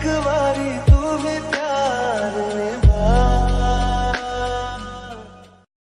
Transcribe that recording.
एक बारी